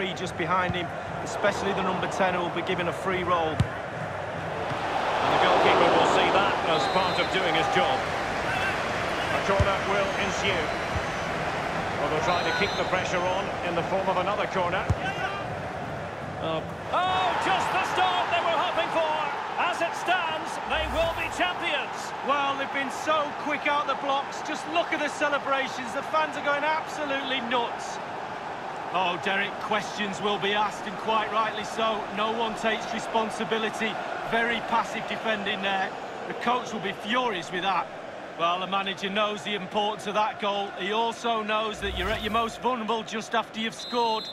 Three just behind him, especially the number 10 who will be given a free role. And the goalkeeper will see that as part of doing his job. A corner will ensue. Well, they'll try to keep the pressure on in the form of another corner. Oh, oh, just the start they were hoping for. As it stands, they will be champions. Well, they've been so quick out the blocks. Just look at the celebrations. The fans are going absolutely nuts. Oh, Derek, questions will be asked, and quite rightly so. No one takes responsibility. Very passive defending there. The coach will be furious with that. Well, the manager knows the importance of that goal. He also knows that you're at your most vulnerable just after you've scored.